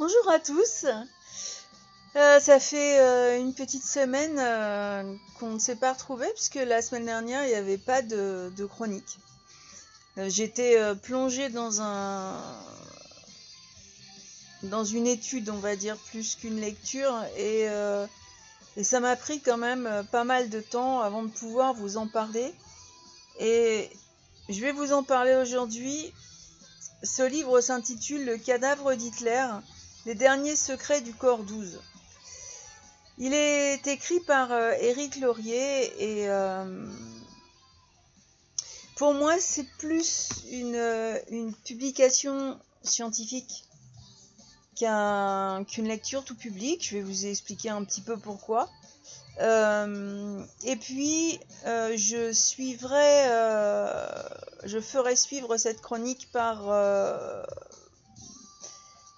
Bonjour à tous. Euh, ça fait euh, une petite semaine euh, qu'on ne s'est pas retrouvé puisque la semaine dernière il n'y avait pas de, chronique. J'étais plongée dans un dans une étude, on va dire, plus qu'une lecture et ça m'a pris quand même pas mal de temps avant de pouvoir vous en parler. Et je vais vous en parler aujourd'hui. Ce livre s'intitule Le cadavre d'Hitler, les derniers secrets du corps 12. Il est écrit par euh, Éric Laurier et euh, pour moi c'est plus une, euh, publication scientifique qu'une lecture tout public. Je vais vous expliquer un petit peu pourquoi. Euh, et puis, je suivrai, je ferai suivre cette chronique par,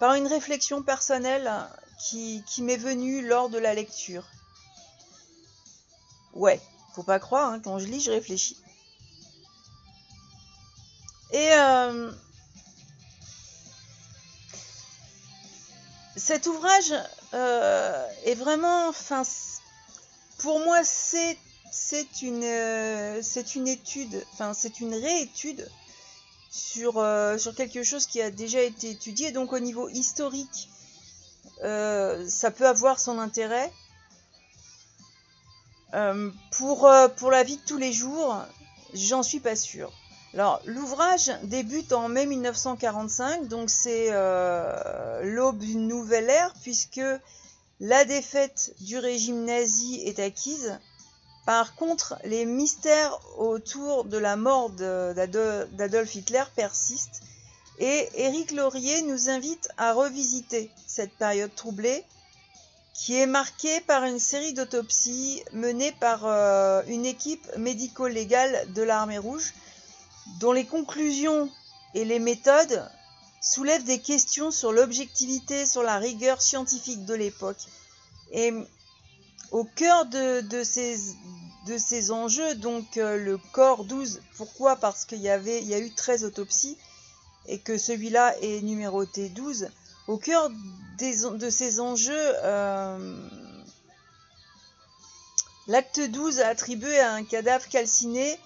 par une réflexion personnelle qui, qui m'est venue lors de la lecture. Ouais, faut pas croire, hein, quand je lis, je réfléchis. Et cet ouvrage est vraiment, enfin, pour moi, c'est une, euh, c'est une étude, enfin c'est une réétude sur, euh, sur quelque chose qui a déjà été étudié. Donc au niveau historique, euh, ça peut avoir son intérêt. pour, pour la vie de tous les jours, j'en suis pas sûre. Alors l'ouvrage débute en mai 1945, donc c'est l'aube d'une nouvelle ère, puisque la défaite du régime nazi est acquise. Par contre, les mystères autour de la mort d'Adolf Hitler persistent et Éric Laurier nous invite à revisiter cette période troublée qui est marquée par une série d'autopsies menées par euh, une équipe médico-légale de l'armée rouge dont les conclusions et les méthodes soulève des questions sur l'objectivité, sur la rigueur scientifique de l'époque. Au cœur de, ces, enjeux, donc euh, le corps 12, pourquoi? Parce qu'il y, y a eu 13 autopsies et que celui-là est numéroté 12. Au cœur de ces enjeux, euh, l'acte 12 a attribué à un cadavre calciné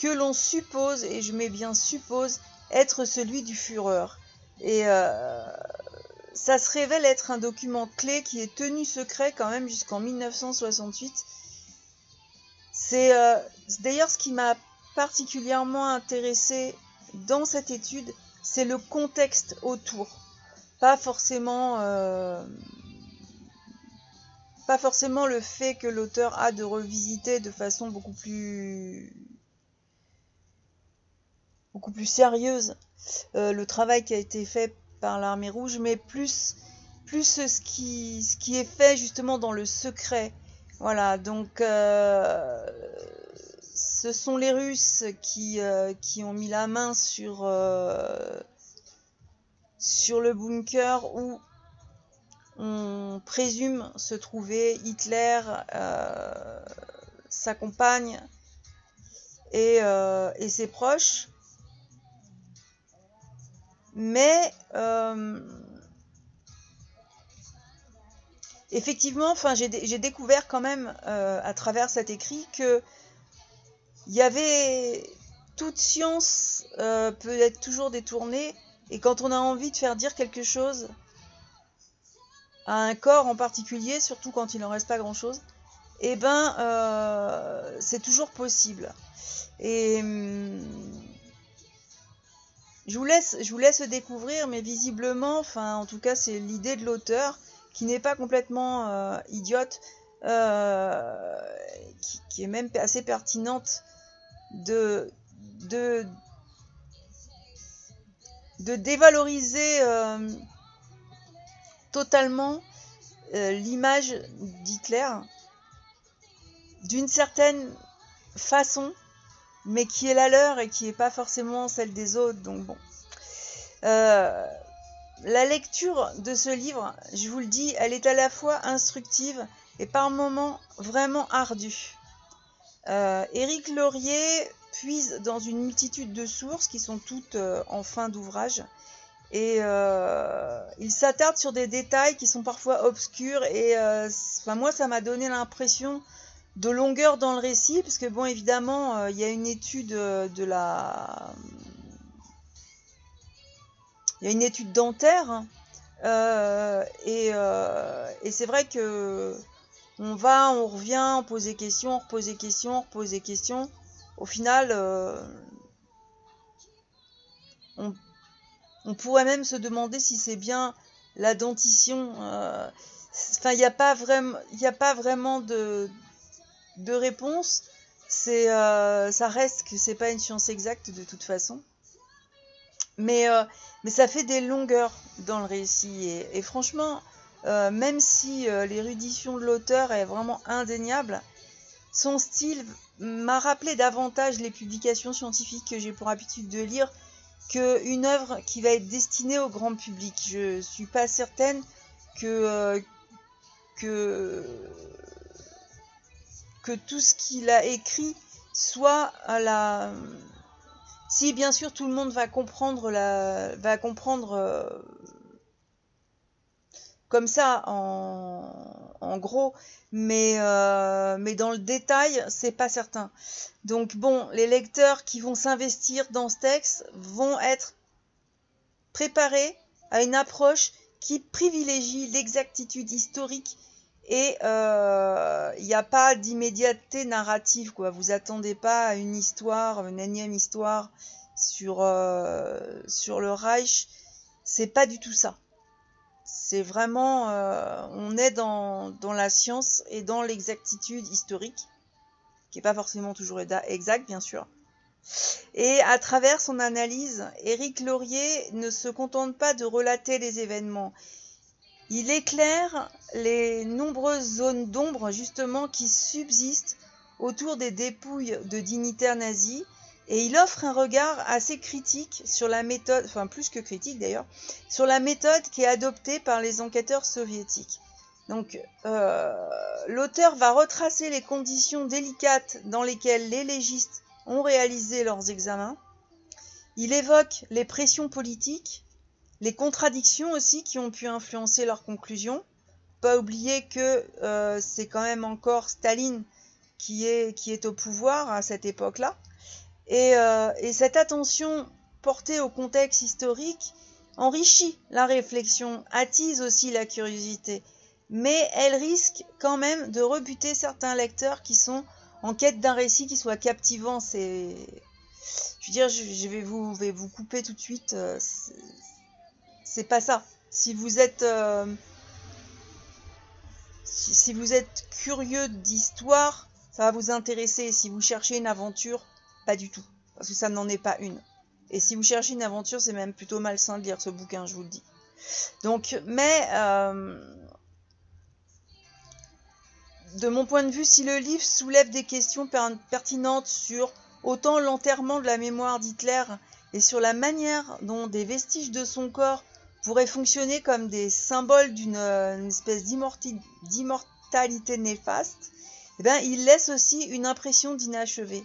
que l'on suppose, et je mets bien suppose, être celui du Führer. Et euh, ça se révèle être un document clé qui est tenu secret quand même jusqu'en 1968. C'est euh, d'ailleurs ce qui m'a particulièrement intéressé dans cette étude, c'est le contexte autour. Pas forcément, euh, pas forcément le fait que l'auteur a de revisiter de façon beaucoup plus beaucoup plus sérieuse euh, le travail qui a été fait par l'armée rouge, mais plus, plus ce, qui, ce qui est fait justement dans le secret. Voilà, donc euh, ce sont les Russes qui, euh, qui ont mis la main sur, sur le bunker où on présume se trouver Hitler, sa compagne et, et ses proches. Mais euh, effectivement, enfin, j'ai découvert quand même euh, à travers cet écrit que il y avait toute science euh, peut être toujours détournée et quand on a envie de faire dire quelque chose à un corps en particulier, surtout quand il n'en reste pas grand-chose, eh ben c'est toujours possible. Et hum, je vous laisse, je vous laisse découvrir, mais visiblement, enfin, en tout cas, c'est l'idée de l'auteur qui n'est pas complètement euh, idiote, euh, qui, est même assez pertinente de, dévaloriser euh, totalement l'image d'Hitler d'une certaine façon mais qui est la leur et qui n'est pas forcément celle des autres. Donc bon. Euh, la lecture de ce livre, je vous le dis, elle est à la fois instructive et par moments vraiment ardue. Euh, Éric Laurier puise dans une multitude de sources qui sont toutes euh, en fin d'ouvrage et il s'attarde sur des détails qui sont parfois obscurs et enfin, moi ça m'a donné l'impression de longueur dans le récit parce que bon évidemment euh, il y a une étude de la il y a une étude dentaire hein, et, et c'est vrai que on va, on revient, on pose des questions, on repose des questions, on repose des questions. Au final, on pourrait même se demander si c'est bien la dentition. Euh, enfin, il n'y a pas vraiment de, de réponse. C'est, euh, ça reste que c'est pas une science exacte de toute façon. Mais, euh, mais ça fait des longueurs dans le récit. Et, franchement, même si l'érudition de l'auteur est vraiment indéniable, son style m'a rappelé davantage les publications scientifiques que j'ai pour habitude de lire qu'une œuvre qui va être destinée au grand public. Je suis pas certaine euh, que, que tout ce qu'il a écrit soit à la. Si bien sûr tout le monde va comprendre la, va comprendre euh, comme ça en, gros, mais, euh, mais dans le détail, c'est pas certain. Donc bon, les lecteurs qui vont s'investir dans ce texte vont être préparés à une approche qui privilégie l'exactitude historique et euh, il n'y a pas d'immédiateté narrative quoi. Vous attendez pas une histoire, une énième histoire sur euh, sur le Reich. C'est pas du tout ça. C'est vraiment, euh, on est dans, dans, la science et dans l'exactitude historique, qui n'est pas forcément toujours exact, bien sûr. Et à travers son analyse, Éric Laurier ne se contente pas de relater les événements. Il éclaire les nombreuses zones d'ombre justement qui subsistent autour des dépouilles de dignitaires nazis et il offre un regard assez critique sur la méthode, enfin plus que critique d'ailleurs, sur la méthode qui est adoptée par les enquêteurs soviétiques. Donc euh, l'auteur va retracer les conditions délicates dans lesquelles les légistes ont réalisé leurs examens. Il évoque les pressions politiques, les contradictions aussi qui ont pu influencer leurs conclusions. Pas oublier que euh, c'est quand même encore Staline qui est, au pouvoir à cette époque-là. Euh, et, cette attention portée au contexte historique enrichit la réflexion, attise aussi la curiosité, mais elle risque quand même de rebuter certains lecteurs qui sont en quête d'un récit qui soit captivant. C'est, je veux dire, je, vais vous, vais vous couper tout de suite. C'est pas ça. Si vous êtes, euh, si vous êtes curieux d'histoire, ça va vous intéresser. Si vous cherchez une aventure, pas du tout. Parce que ça n'en est pas une. Et si vous cherchez une aventure, c'est même plutôt malsain de lire ce bouquin, je vous le dis. Donc, mais euh, de mon point de vue, si le livre soulève des questions pertinentes sur autant l'enterrement de la mémoire d'Hitler et sur la manière dont des vestiges de son corps pourraient fonctionner comme des symboles d'une espèce d'immortalité néfaste, eh bien, il laisse aussi une impression d'inachevé.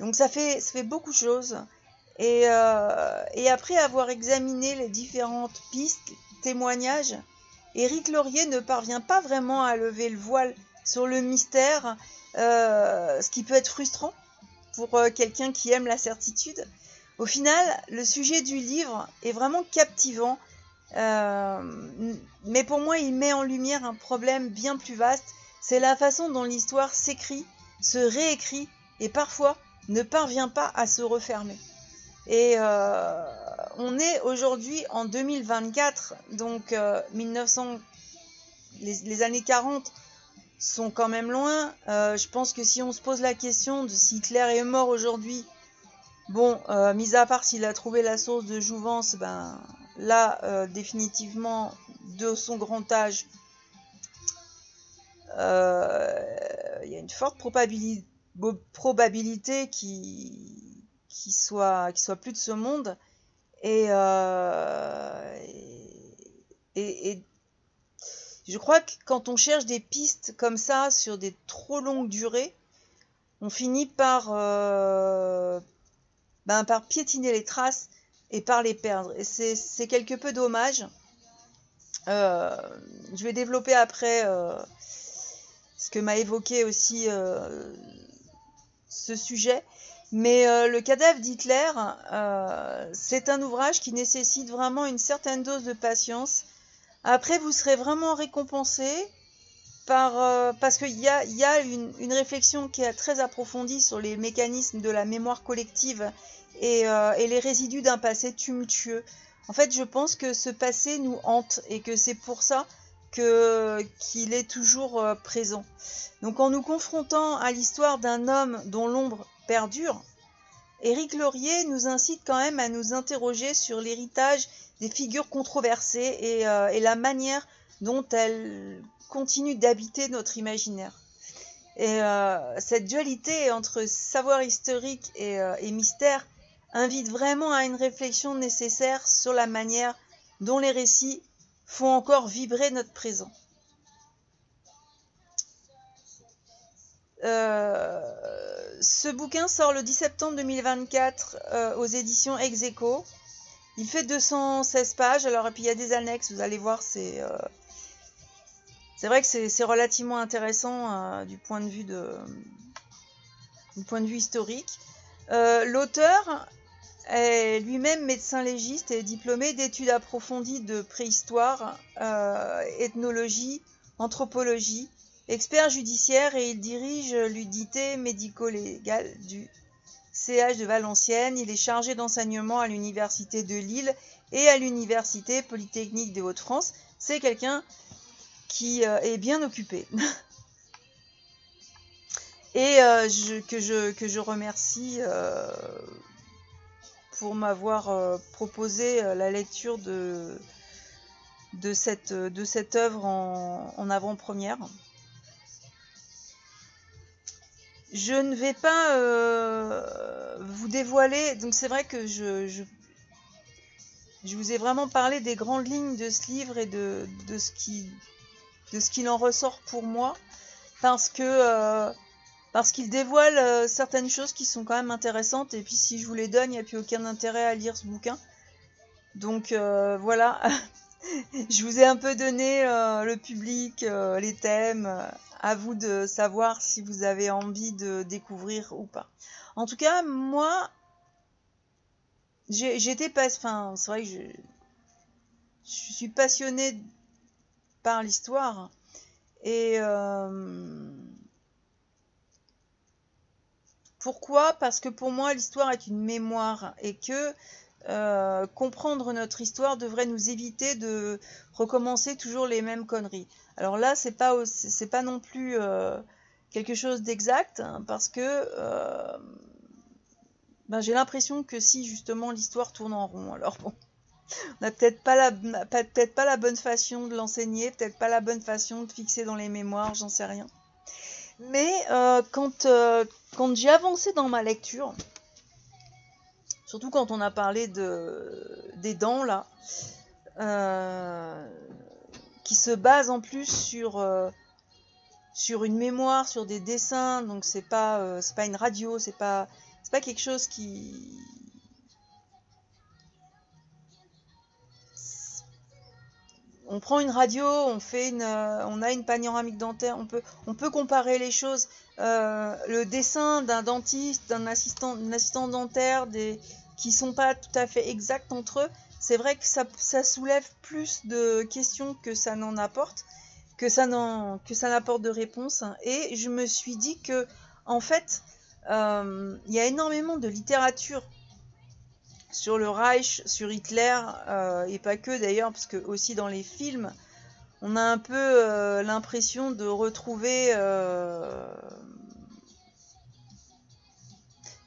Donc ça fait, beaucoup de choses. Et, euh, et, après avoir examiné les différentes pistes, témoignages, Éric Laurier ne parvient pas vraiment à lever le voile sur le mystère, euh, ce qui peut être frustrant pour euh, quelqu'un qui aime la certitude. Au final, le sujet du livre est vraiment captivant, mais pour moi, il met en lumière un problème bien plus vaste. C'est la façon dont l'histoire s'écrit, se réécrit et parfois ne parvient pas à se refermer. Et euh, on est aujourd'hui en 2024, donc 1900, euh, les, années 40 sont quand même loin. Euh, je pense que si on se pose la question de si Hitler est mort aujourd'hui, bon, mis à part s'il a trouvé la source de jouvence, ben là, définitivement, de son grand âge, il y a une forte probabilité probabilité qui qui soit plus de ce monde. Et, euh, je crois que quand on cherche des pistes comme ça sur des trop longues durées on finit par euh, ben, par piétiner les traces et par les perdre. Et c'est quelque peu dommage. Euh, je vais développer après euh, ce que m'a évoqué aussi euh, ce sujet. Mais le cadavre d'Hitler, c'est un ouvrage qui nécessite vraiment une certaine dose de patience. Après, vous serez vraiment récompensé par, parce qu'il y a, y a une, une, réflexion qui est très approfondie sur les mécanismes de la mémoire collective et, et les résidus d'un passé tumultueux. En fait, je pense que ce passé nous hante et que c'est pour ça que qu'il est toujours euh, présent. Donc en nous confrontant à l'histoire d'un homme dont l'ombre perdure, Éric Laurier nous incite quand même à nous interroger sur l'héritage des figures controversées et, euh, la manière dont elles continuent d'habiter notre imaginaire. Et euh, cette dualité entre savoir historique et mystère invite vraiment à une réflexion nécessaire sur la manière dont les récits font encore vibrer notre présent. Euh, ce bouquin sort le 10 septembre 2024 euh, aux éditions Execo. Il fait 216 pages, alors et puis il y a des annexes, vous allez voir, c'est euh, vrai que c'est relativement intéressant du point de vue de du point de vue historique. L'auteur est lui-même médecin légiste et diplômé d'études approfondies de préhistoire, euh, ethnologie, anthropologie, expert judiciaire et il dirige l'unité médico-légale du CH de Valenciennes. Il est chargé d'enseignement à l'université de Lille et à l'université polytechnique des Hauts-de-France. C'est quelqu'un qui euh, est bien occupé. et euh, que je remercie pour m'avoir euh, proposé euh, la lecture de, de, cette, de cette œuvre en, avant-première. Je ne vais pas euh, vous dévoiler, donc c'est vrai que je, je, vous ai vraiment parlé des grandes lignes de ce livre et de, de ce qui de ce qu'il en ressort pour moi, parce que parce qu'il dévoile euh, certaines choses qui sont quand même intéressantes et puis si je vous les donne, il n'y a plus aucun intérêt à lire ce bouquin. Donc euh, voilà, je vous ai un peu donné euh, le public, les thèmes, à vous de savoir si vous avez envie de découvrir ou pas. En tout cas, moi, j'étais pas, enfin, c'est vrai que je, je suis passionnée par l'histoire et pourquoi? Parce que pour moi, l'histoire est une mémoire et que euh, comprendre notre histoire devrait nous éviter de recommencer toujours les mêmes conneries. Alors là, c'est pas pas non plus euh, quelque chose d'exact hein, parce que euh, ben, j'ai l'impression que si justement l'histoire tourne en rond, alors bon, on n'a peut-être pas la bonne façon de l'enseigner, peut-être pas la bonne façon de fixer dans les mémoires, j'en sais rien. Mais euh, quand, euh, quand j'ai avancé dans ma lecture, surtout quand on a parlé de, des dents là, euh, qui se base en plus sur, sur une mémoire, sur des dessins, donc c'est pas, pas une radio, c'est pas, pas quelque chose qui, on prend une radio, on fait une, euh, on a une panoramique dentaire, on peut, on peut comparer les choses. Euh, le dessin d'un dentiste, d'un assistant, assistant dentaire, des, qui sont pas tout à fait exacts entre eux, c'est vrai que ça, soulève plus de questions que ça n'en apporte, que ça n'apporte de réponses. Et je me suis dit que, en fait, euh, il y a énormément de littérature sur le Reich, sur Hitler, euh, et pas que d'ailleurs, parce que aussi dans les films, on a un peu euh, l'impression de retrouver euh,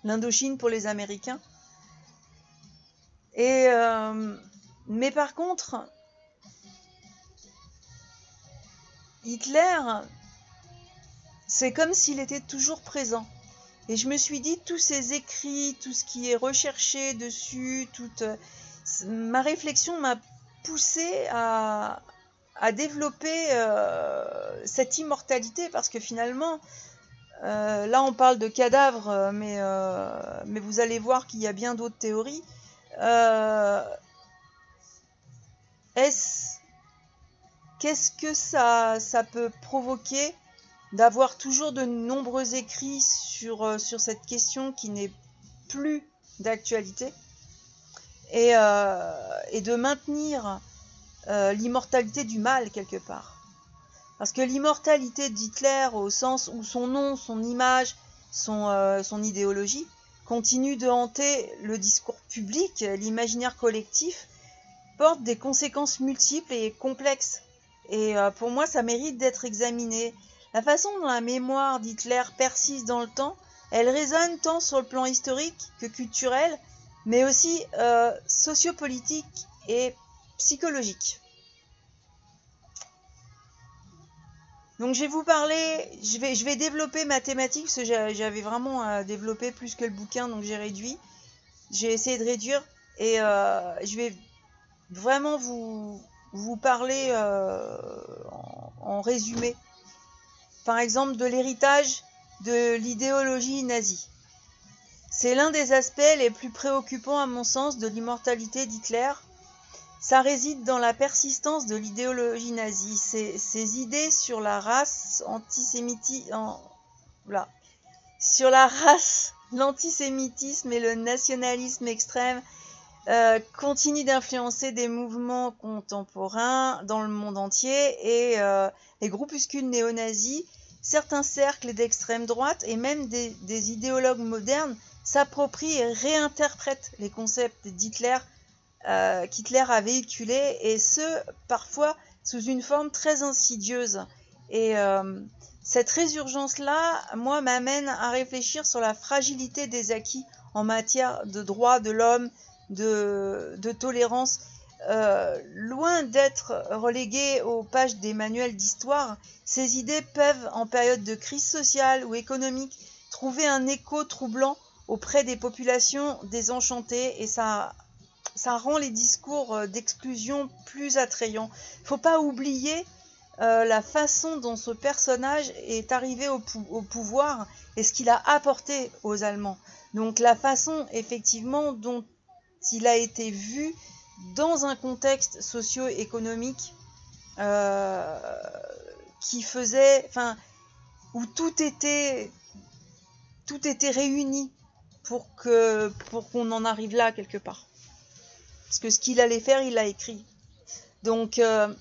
l'Indochine pour les Américains. Et mais par contre, Hitler, c'est comme s'il était toujours présent. Et je me suis dit, tous ces écrits, tout ce qui est recherché dessus, toute ma réflexion m'a poussé à, développer euh, cette immortalité parce que finalement, euh, là on parle de cadavres, mais, euh, mais vous allez voir qu'il y a bien d'autres théories. Euh, est-ce qu'est-ce que ça, ça peut provoquer d'avoir toujours de nombreux écrits sur, euh, sur cette question qui n'est plus d'actualité et, euh, et, de maintenir euh, l'immortalité du mal quelque part. Parce que l'immortalité d'Hitler, au sens où son nom, son image, son, son idéologie, continue de hanter le discours public, l'imaginaire collectif, porte des conséquences multiples et complexes. Et pour moi, ça mérite d'être examiné. La façon dont la mémoire d'Hitler persiste dans le temps, elle résonne tant sur le plan historique que culturel, mais aussi euh, sociopolitique et psychologique. Donc je vais vous parler, je vais, développer ma thématique, parce que j'avais vraiment à développer plus que le bouquin, donc j'ai réduit. J'ai essayé de réduire, et euh, je vais vraiment vous, parler euh, en résumé. Par exemple, de l'héritage de l'idéologie nazie. C'est l'un des aspects les plus préoccupants à mon sens de l'immortalité d'Hitler. Ça réside dans la persistance de l'idéologie nazie. Ces, idées sur la race antisémitisme, sur la race, l'antisémitisme et le nationalisme extrême euh, continuent d'influencer des mouvements contemporains dans le monde entier et euh, les groupuscules néo-nazis certains cercles d'extrême droite et même des, idéologues modernes s'approprient et réinterprètent les concepts d'Hitler euh, qu'Hitler a véhiculés et ce parfois sous une forme très insidieuse. Et cette résurgence-là, moi, m'amène à réfléchir sur la fragilité des acquis en matière de droits de l'homme, de, tolérance. Euh, loin d'être reléguées aux pages des manuels d'histoire, ces idées peuvent, en période de crise sociale ou économique, trouver un écho troublant auprès des populations désenchantées et ça, ça rend les discours euh, d'exclusion plus attrayants. Faut pas oublier euh, la façon dont ce personnage est arrivé au, au pouvoir et ce qu'il a apporté aux Allemands. Donc la façon effectivement dont il a été vu dans un contexte socio-économique euh, qui faisait, enfin, où tout était, tout était réuni pour que, pour qu'on en arrive là quelque part. Parce que ce qu'il allait faire, il l'a écrit. Donc, euh,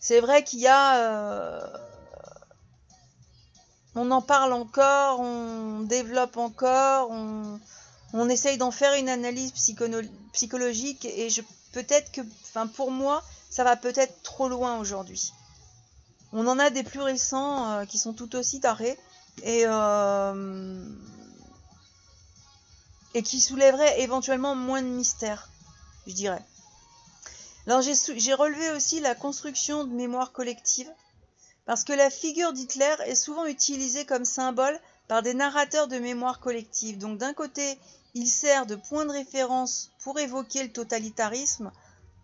c'est vrai qu'il y a, euh, on en parle encore, on développe encore, on, on essaye d'en faire une analyse psychologique et je peut-être que, pour moi, ça va peut-être trop loin aujourd'hui. On en a des plus récents euh, qui sont tout aussi tarés et, euh, et qui soulèveraient éventuellement moins de mystère, je dirais. Alors j'ai relevé aussi la construction de mémoire collective, parce que la figure d'Hitler est souvent utilisée comme symbole par des narrateurs de mémoire collective. Donc d'un côté, il sert de point de référence pour évoquer le totalitarisme,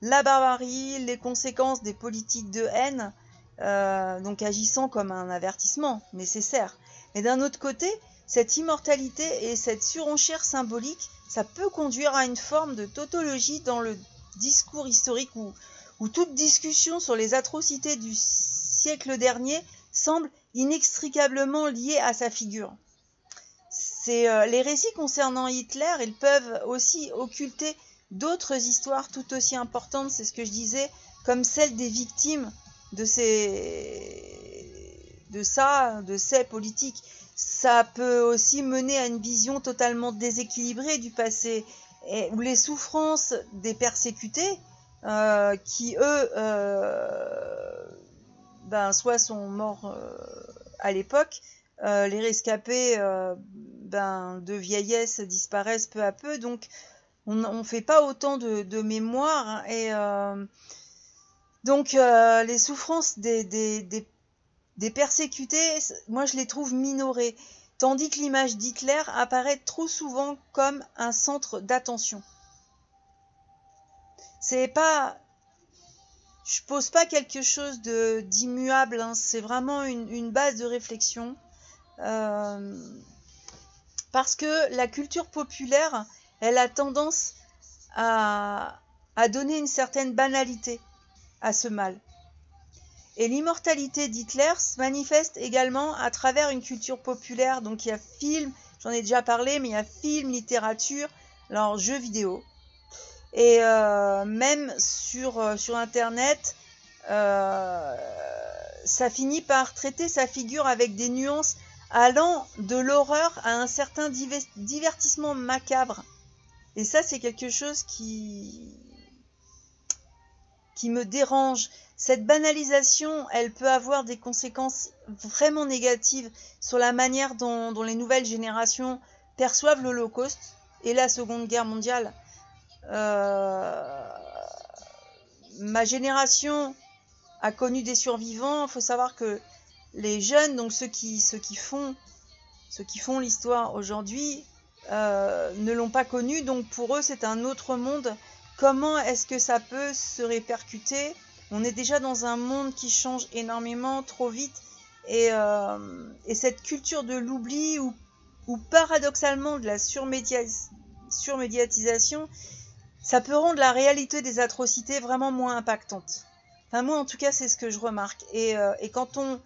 la barbarie, les conséquences des politiques de haine, euh, donc agissant comme un avertissement nécessaire. Mais d'un autre côté, cette immortalité et cette surenchère symbolique, ça peut conduire à une forme de tautologie dans le discours historique où, où toute discussion sur les atrocités du siècle dernier semble inextricablement liée à sa figure. Euh, les récits concernant Hitler, ils peuvent aussi occulter d'autres histoires tout aussi importantes, c'est ce que je disais, comme celle des victimes de ces de ça, de ces politiques. Ça peut aussi mener à une vision totalement déséquilibrée du passé, où les souffrances des persécutés, euh, qui eux, euh, ben, soit sont morts à l'époque, les rescapés ben, de vieillesse disparaissent peu à peu, donc on ne fait pas autant de, mémoire. Hein, et euh, donc les souffrances des, persécutés, moi je les trouve minorées, tandis que l'image d'Hitler apparaît trop souvent comme un centre d'attention. C'est pas je pose pas quelque chose d'immuable, hein, c'est vraiment une, une, base de réflexion. Euh, parce que la culture populaire, elle a tendance à, donner une certaine banalité à ce mal. Et l'immortalité d'Hitler se manifeste également à travers une culture populaire. Donc il y a film, j'en ai déjà parlé, mais il y a film, littérature, alors jeux vidéo. Et euh, même sur, euh, sur Internet, euh, ça finit par traiter sa figure avec des nuances allant de l'horreur à un certain divertissement macabre. Et ça, c'est quelque chose qui, qui me dérange. Cette banalisation, elle peut avoir des conséquences vraiment négatives sur la manière dont, les nouvelles générations perçoivent l'Holocauste et la Seconde Guerre mondiale. Euh, ma génération a connu des survivants. Il faut savoir que les jeunes, donc ceux qui, ceux qui font, ceux qui font l'histoire aujourd'hui, euh, ne l'ont pas connu. Donc pour eux, c'est un autre monde. Comment est-ce que ça peut se répercuter? On est déjà dans un monde qui change énormément, trop vite. Et, euh, et cette culture de l'oubli ou, ou, paradoxalement de la surmédiatisation, ça peut rendre la réalité des atrocités vraiment moins impactante. Enfin, moi, en tout cas, c'est ce que je remarque. Et, euh, et quand on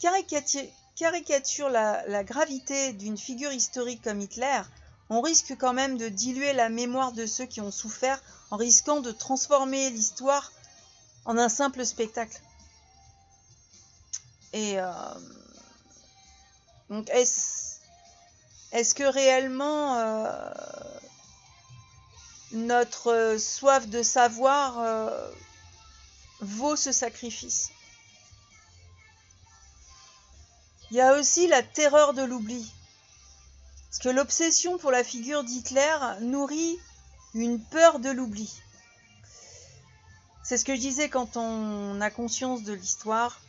caricature, la, gravité d'une figure historique comme Hitler, on risque quand même de diluer la mémoire de ceux qui ont souffert en risquant de transformer l'histoire en un simple spectacle. Et euh, donc, est-ce est que réellement euh, notre soif de savoir euh, vaut ce sacrifice? Il y a aussi la terreur de l'oubli. Parce que l'obsession pour la figure d'Hitler nourrit une peur de l'oubli. C'est ce que je disais quand on a conscience de l'histoire.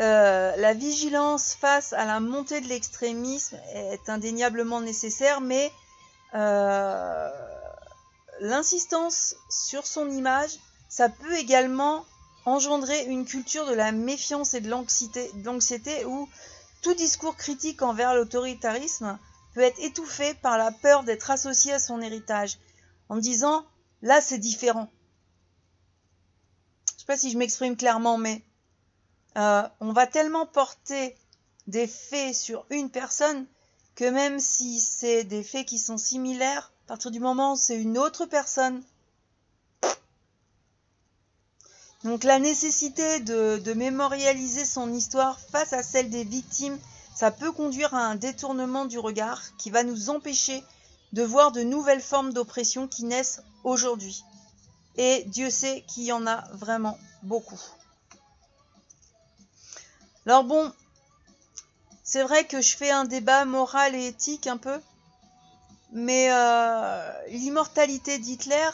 Euh, la vigilance face à la montée de l'extrémisme est indéniablement nécessaire, mais euh, l'insistance sur son image, ça peut également engendrer une culture de la méfiance et de l'anxiété où tout discours critique envers l'autoritarisme peut être étouffé par la peur d'être associé à son héritage, en disant là c'est différent. Je sais pas si je m'exprime clairement, mais euh, on va tellement porter des faits sur une personne que même si c'est des faits qui sont similaires, à partir du moment où c'est une autre personne, donc la nécessité de, mémorialiser son histoire face à celle des victimes, ça peut conduire à un détournement du regard qui va nous empêcher de voir de nouvelles formes d'oppression qui naissent aujourd'hui. Et Dieu sait qu'il y en a vraiment beaucoup. Alors bon, c'est vrai que je fais un débat moral et éthique un peu, mais euh, l'immortalité d'Hitler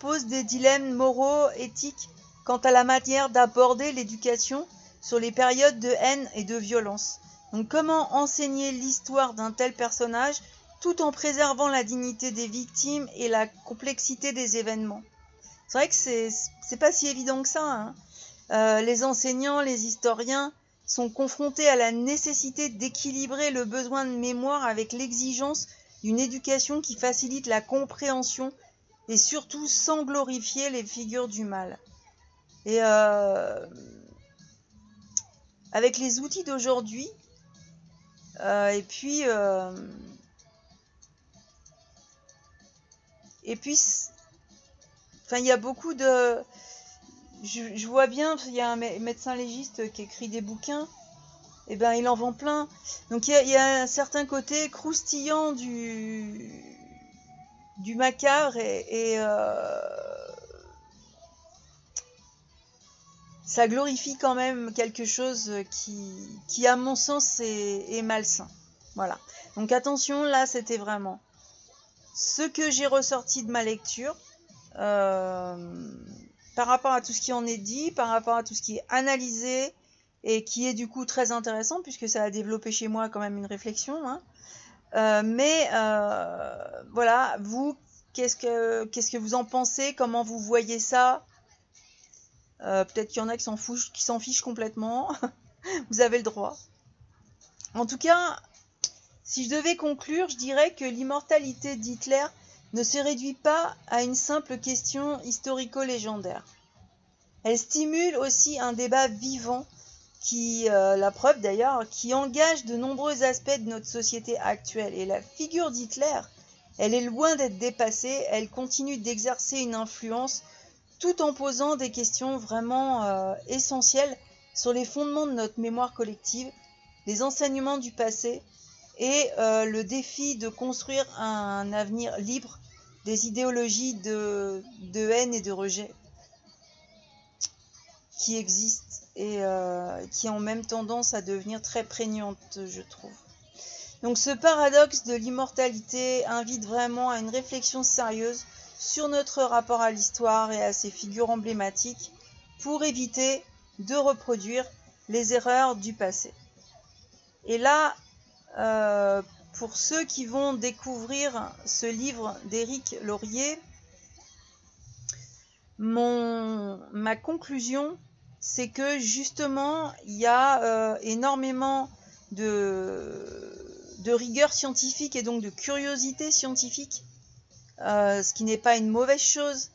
pose des dilemmes moraux, éthiques, quant à la manière d'aborder l'éducation sur les périodes de haine et de violence. Donc comment enseigner l'histoire d'un tel personnage tout en préservant la dignité des victimes et la complexité des événements? C'est vrai que c'est pas si évident que ça. Hein. Euh, les enseignants, les historiens sont confrontés à la nécessité d'équilibrer le besoin de mémoire avec l'exigence d'une éducation qui facilite la compréhension et surtout sans glorifier les figures du mal. Et euh, avec les outils d'aujourd'hui, euh, et puis, euh, et puis, enfin, il y a beaucoup de, je, vois bien, il y a un médecin légiste qui écrit des bouquins, et eh ben il en vend plein. Donc il y a, un certain côté croustillant du, macabre et, ça glorifie quand même quelque chose qui, qui à mon sens, est, malsain. Voilà. Donc attention, là, c'était vraiment ce que j'ai ressorti de ma lecture euh, par rapport à tout ce qui en est dit, par rapport à tout ce qui est analysé et qui est du coup très intéressant puisque ça a développé chez moi quand même une réflexion. Hein. Euh, mais euh, voilà, vous, qu'est-ce que qu'est-ce que vous en pensez? Comment vous voyez ça? Euh, Peut-être qu'il y en a qui s'en fichent, complètement. vous avez le droit. En tout cas, si je devais conclure, je dirais que l'immortalité d'Hitler ne se réduit pas à une simple question historico-légendaire. Elle stimule aussi un débat vivant qui, euh, la preuve d'ailleurs, qui engage de nombreux aspects de notre société actuelle. Et la figure d'Hitler, elle est loin d'être dépassée, elle continue d'exercer une influence tout en posant des questions vraiment euh, essentielles sur les fondements de notre mémoire collective, les enseignements du passé et euh, le défi de construire un avenir libre des idéologies de, haine et de rejet qui existent et euh, qui ont même tendance à devenir très prégnantes, je trouve. Donc ce paradoxe de l'immortalité invite vraiment à une réflexion sérieuse sur notre rapport à l'histoire et à ses figures emblématiques pour éviter de reproduire les erreurs du passé. Et là, euh, pour ceux qui vont découvrir ce livre d'Éric Laurier, ma conclusion, c'est que justement, il y a euh, énormément de, rigueur scientifique et donc de curiosité scientifique, euh, ce qui n'est pas une mauvaise chose.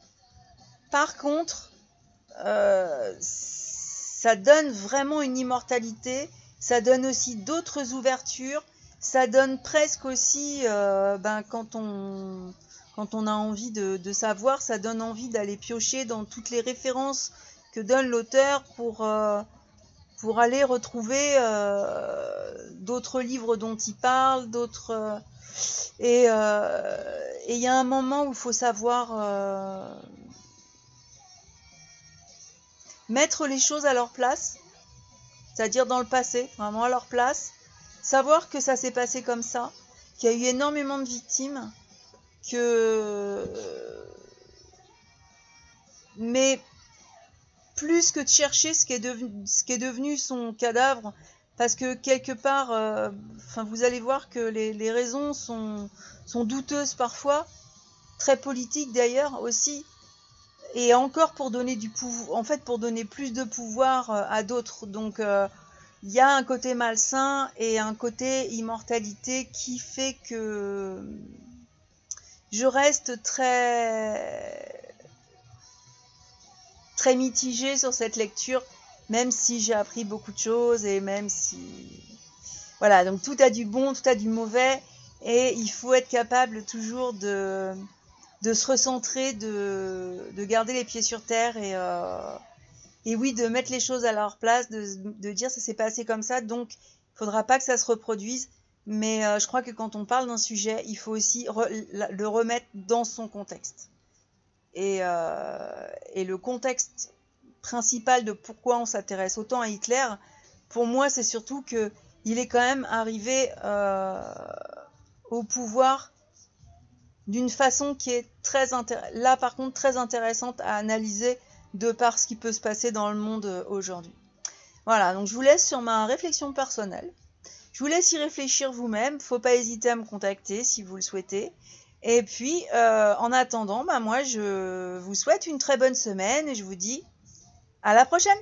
Par contre, ça donne vraiment une immortalité, ça donne aussi d'autres ouvertures, ça donne presque aussi, euh, ben, quand, on, quand on a envie de, savoir, ça donne envie d'aller piocher dans toutes les références que donne l'auteur pour, euh, pour aller retrouver euh, d'autres livres dont il parle, d'autres... et il y a un moment où il faut savoir mettre les choses à leur place, c'est-à-dire dans le passé, vraiment à leur place, savoir que ça s'est passé comme ça, qu'il y a eu énormément de victimes, que... Mais plus que de chercher ce qui est devenu, ce qui est devenu son cadavre, parce que quelque part, euh, vous allez voir que les, raisons sont, sont douteuses parfois, très politiques d'ailleurs aussi, et encore pour donner du pouvoir, en fait pour donner plus de pouvoir euh, à d'autres. Donc euh, il y a un côté malsain et un côté immortalité qui fait que je reste très très mitigée sur cette lecture, même si j'ai appris beaucoup de choses et même si voilà donc tout a du bon, tout a du mauvais et il faut être capable toujours de de se recentrer, de, de, garder les pieds sur terre et, euh, et oui, de mettre les choses à leur place, de, de dire ça s'est passé comme ça, donc il faudra pas que ça se reproduise. Mais euh, je crois que quand on parle d'un sujet, il faut aussi le remettre dans son contexte. Et, euh, et, le contexte principal de pourquoi on s'intéresse autant à Hitler, pour moi, c'est surtout que il est quand même arrivé euh, au pouvoir d'une façon qui est très là par contre très intéressante à analyser de par ce qui peut se passer dans le monde euh, aujourd'hui. Voilà, donc je vous laisse sur ma réflexion personnelle. Je vous laisse y réfléchir vous-même. Faut pas hésiter à me contacter si vous le souhaitez. Et puis, euh, en attendant, bah moi, je vous souhaite une très bonne semaine et je vous dis à la prochaine